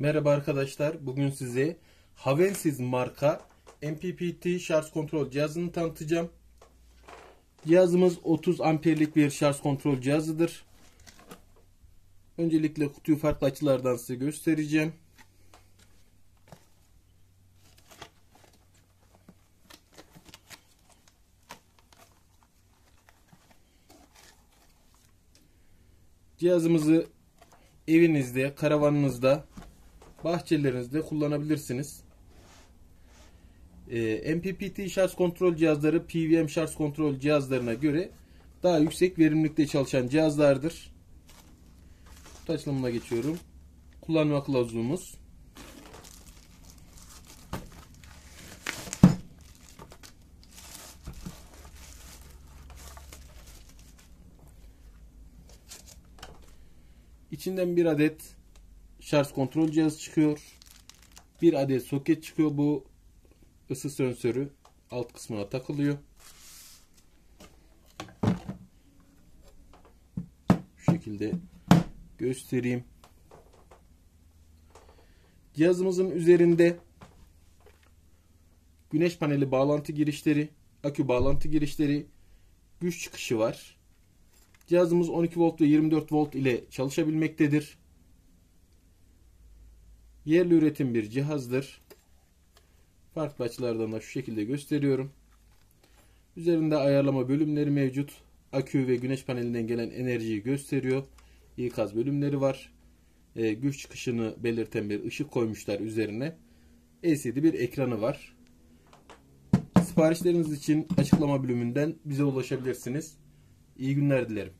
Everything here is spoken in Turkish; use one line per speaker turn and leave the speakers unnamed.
Merhaba arkadaşlar. Bugün size Havensiz marka MPPT şarj kontrol cihazını tanıtacağım. Cihazımız 30 amperlik bir şarj kontrol cihazıdır. Öncelikle kutuyu farklı açılardan size göstereceğim. Cihazımızı evinizde, karavanınızda, bahçelerinizde kullanabilirsiniz. Ee, MPPT şarj kontrol cihazları PWM şarj kontrol cihazlarına göre daha yüksek verimlilikte çalışan cihazlardır. Kutu geçiyorum. Kullanma kılavuzumuz. İçinden bir adet şarj kontrol cihazı çıkıyor. Bir adet soket çıkıyor. Bu ısı sensörü alt kısmına takılıyor. Şu şekilde göstereyim. Cihazımızın üzerinde güneş paneli bağlantı girişleri, akü bağlantı girişleri, güç çıkışı var. Cihazımız 12 volt ve 24 volt ile çalışabilmektedir. Yerli üretim bir cihazdır. Farklı açılardan da şu şekilde gösteriyorum. Üzerinde ayarlama bölümleri mevcut. Akü ve güneş panelinden gelen enerjiyi gösteriyor. İkaz bölümleri var. E, güç çıkışını belirten bir ışık koymuşlar üzerine. LCD bir ekranı var. Siparişleriniz için açıklama bölümünden bize ulaşabilirsiniz. İyi günler dilerim.